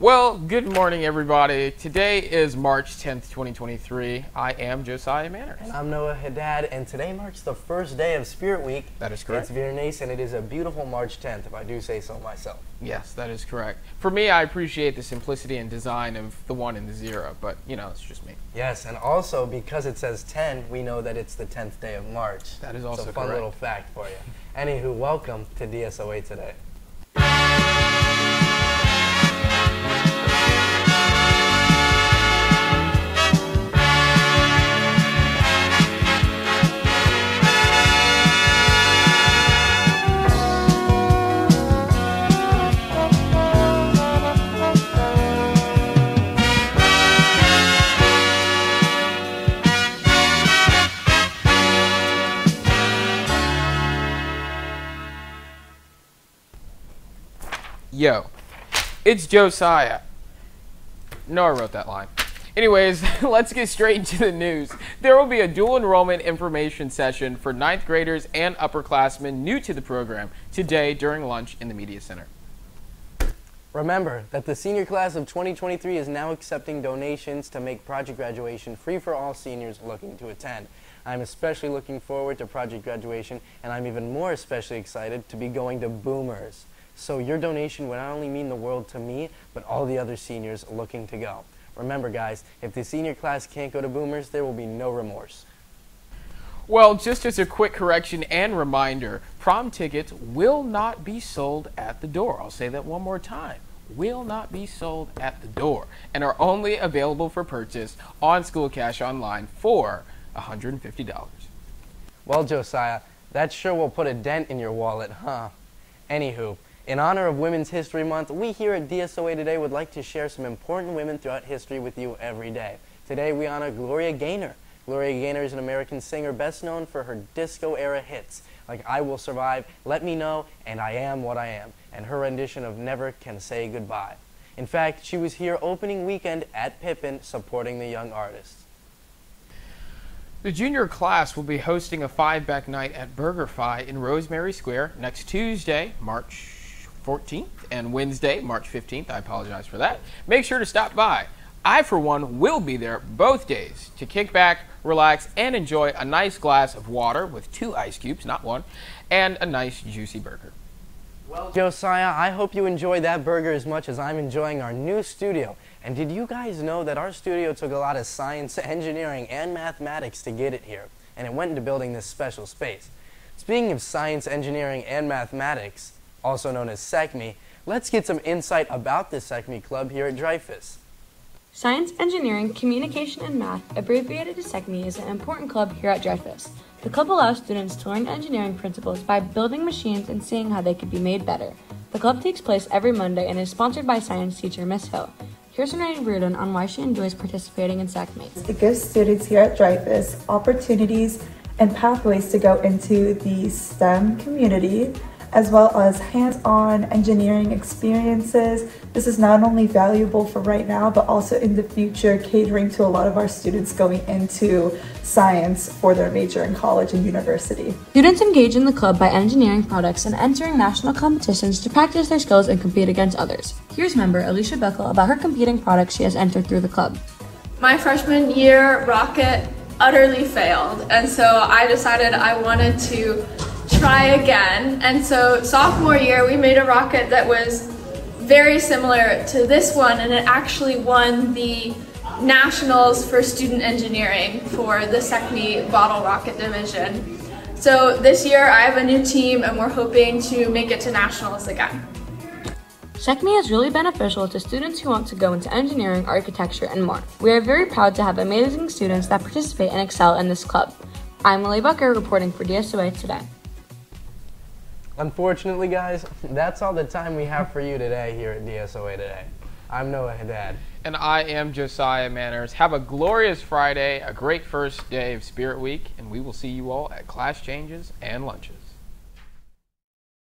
Well, good morning, everybody. Today is March 10th, 2023. I am Josiah Manners. And I'm Noah Haddad, and today marks the first day of Spirit Week. That is correct. It's Viernese, and it is a beautiful March 10th, if I do say so myself. Yes, that is correct. For me, I appreciate the simplicity and design of the one and the zero, but you know, it's just me. Yes, and also because it says 10, we know that it's the 10th day of March. That is also it's a fun correct. little fact for you. Anywho, welcome to DSOA today. Yo, it's Josiah. No, I wrote that line. Anyways, let's get straight into the news. There will be a dual enrollment information session for ninth graders and upperclassmen new to the program today during lunch in the Media Center. Remember that the senior class of 2023 is now accepting donations to make project graduation free for all seniors looking to attend. I'm especially looking forward to project graduation, and I'm even more especially excited to be going to Boomers. So your donation would not only mean the world to me, but all the other seniors looking to go. Remember, guys, if the senior class can't go to Boomers, there will be no remorse. Well, just as a quick correction and reminder, prom tickets will not be sold at the door. I'll say that one more time. Will not be sold at the door and are only available for purchase on School Cash Online for $150. Well, Josiah, that sure will put a dent in your wallet, huh? Anywho, in honor of Women's History Month, we here at DSOA Today would like to share some important women throughout history with you every day. Today we honor Gloria Gaynor. Gloria Gaynor is an American singer best known for her disco era hits like I Will Survive, Let Me Know, and I Am What I Am, and her rendition of Never Can Say Goodbye. In fact, she was here opening weekend at Pippin supporting the young artist. The junior class will be hosting a five back night at BurgerFi in Rosemary Square next Tuesday, March 14th, and Wednesday, March 15th. I apologize for that. Make sure to stop by. I, for one, will be there both days to kick back, relax, and enjoy a nice glass of water with two ice cubes, not one, and a nice juicy burger. Well, Josiah, I hope you enjoyed that burger as much as I'm enjoying our new studio. And did you guys know that our studio took a lot of science, engineering, and mathematics to get it here? And it went into building this special space. Speaking of science, engineering, and mathematics, also known as SECME, let's get some insight about the SECME Club here at Dreyfoos. Science, Engineering, Communication, and Math, abbreviated as SECME, is an important club here at Dreyfoos. The club allows students to learn engineering principles by building machines and seeing how they could be made better. The club takes place every Monday and is sponsored by science teacher Miss Hill. Here's Renee Reardon on why she enjoys participating in SECME. It gives students here at Dreyfoos opportunities and pathways to go into the STEM community as well as hands-on engineering experiences. This is not only valuable for right now, but also in the future, catering to a lot of our students going into science for their major in college and university. Students engage in the club by engineering products and entering national competitions to practice their skills and compete against others. Here's member Alicia Beckel about her competing products she has entered through the club. My freshman year rocket utterly failed, and so I decided I wanted to try again. And so sophomore year, we made a rocket that was very similar to this one, and it actually won the nationals for student engineering for the SECME bottle rocket division. So this year, I have a new team, and we're hoping to make it to nationals again. SECME is really beneficial to students who want to go into engineering, architecture, and more. We are very proud to have amazing students that participate and excel in this club. I'm Lily Bucker reporting for DSOA today. Unfortunately, guys, that's all the time we have for you today here at DSOA Today. I'm Noah Haddad. And I am Josiah Manners. Have a glorious Friday, a great first day of Spirit Week, and we will see you all at class changes and lunches.